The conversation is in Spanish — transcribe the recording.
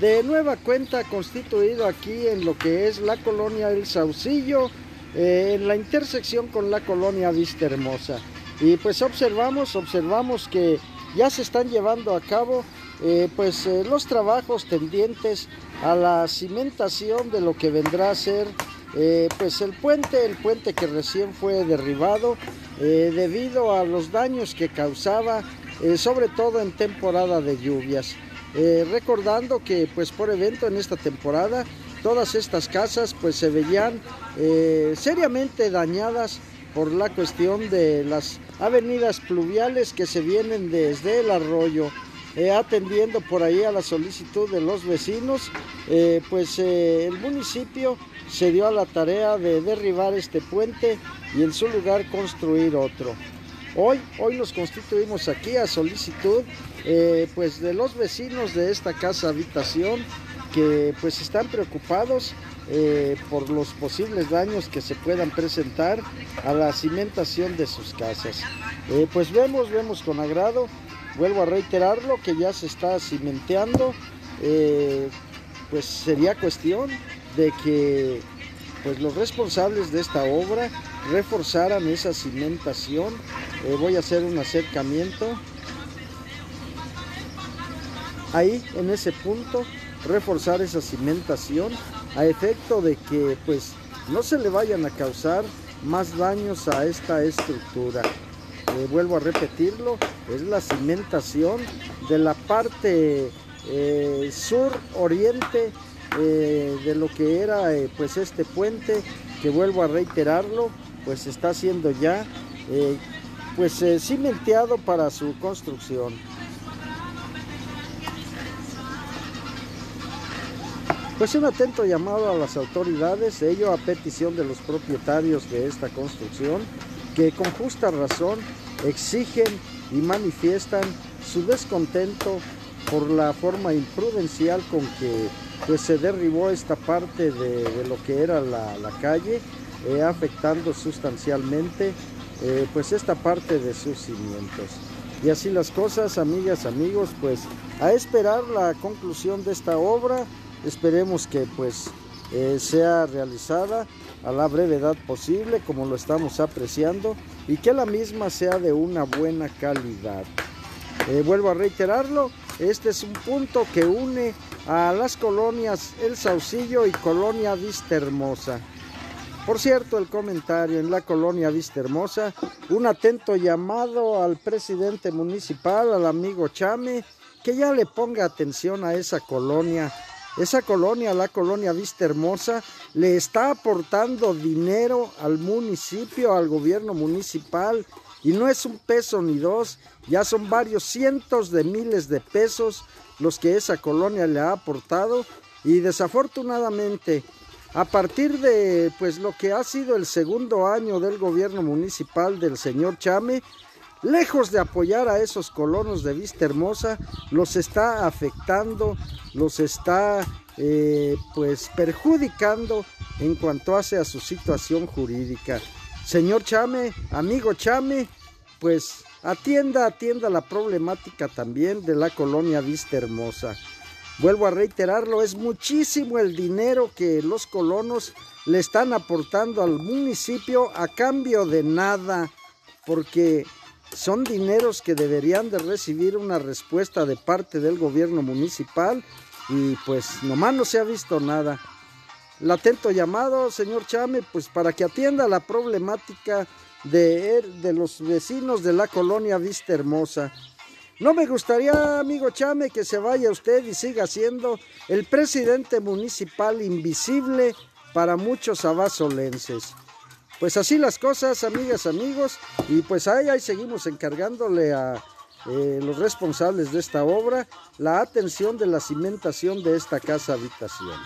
de nueva cuenta constituido aquí en lo que es la colonia El Saucillo, eh, en la intersección con la colonia Vista Hermosa. Y pues observamos, observamos que ya se están llevando a cabo eh, pues eh, los trabajos tendientes a la cimentación de lo que vendrá a ser pues el puente, el puente que recién fue derribado debido a los daños que causaba, sobre todo en temporada de lluvias. Eh, recordando que pues por evento en esta temporada todas estas casas pues se veían eh, seriamente dañadas por la cuestión de las avenidas pluviales que se vienen desde el arroyo. Eh, atendiendo por ahí a la solicitud de los vecinos, pues el municipio se dio a la tarea de derribar este puente y en su lugar construir otro. Hoy, hoy nos constituimos aquí a solicitud eh, pues de los vecinos de esta casa habitación que pues están preocupados eh, por los posibles daños que se puedan presentar a la cimentación de sus casas. Eh, pues vemos, vemos con agrado, vuelvo a reiterarlo, que ya se está cimenteando, pues sería cuestión de que pues los responsables de esta obra reforzaran esa cimentación. Eh, voy a hacer un acercamiento. Ahí, en ese punto, reforzar esa cimentación a efecto de que pues no se le vayan a causar más daños a esta estructura. Eh, vuelvo a repetirlo, es la cimentación de la parte eh, sur-oriente de lo que era pues este puente que vuelvo a reiterarlo pues está siendo ya eh, pues eh, cimenteado para su construcción. Pues un atento llamado a las autoridades, ello a petición de los propietarios de esta construcción, que con justa razón exigen y manifiestan su descontento por la forma imprudencial con que pues, se derribó esta parte de, lo que era la, calle eh, afectando sustancialmente eh, pues esta parte de sus cimientos. Y así las cosas, amigas, amigos, pues a esperar la conclusión de esta obra, esperemos que pues eh, sea realizada a la brevedad posible, como lo estamos apreciando, y que la misma sea de una buena calidad. Vuelvo a reiterarlo, este es un punto que une a las colonias El Saucillo y Colonia Vista Hermosa. Por cierto, el comentario en la colonia Vista Hermosa, un atento llamado al presidente municipal, al amigo Chame, que ya le ponga atención a esa colonia. Esa colonia, la colonia Vista Hermosa, le está aportando dinero al municipio, al gobierno municipal, y no es un peso ni dos, ya son varios cientos de miles de pesos los que esa colonia le ha aportado, y desafortunadamente a partir de pues lo que ha sido el segundo año del gobierno municipal del señor Chame, lejos de apoyar a esos colonos de Vista Hermosa, los está afectando, los está eh, pues perjudicando en cuanto hace a su situación jurídica. Señor Chame, amigo Chame, pues atienda, atienda la problemática también de la colonia Vista Hermosa. Vuelvo a reiterarlo, es muchísimo el dinero que los colonos le están aportando al municipio a cambio de nada, porque son dineros que deberían de recibir una respuesta de parte del gobierno municipal y pues nomás no se ha visto nada. El atento llamado, señor Chame, pues para que atienda la problemática de, de los vecinos de la colonia Vista Hermosa. No me gustaría, amigo Chame, que se vaya usted y siga siendo el presidente municipal invisible para muchos abasolenses. Pues así las cosas, amigas, amigos, y pues ahí, seguimos encargándole a eh, los responsables de esta obra la atención de la cimentación de esta casa habitación.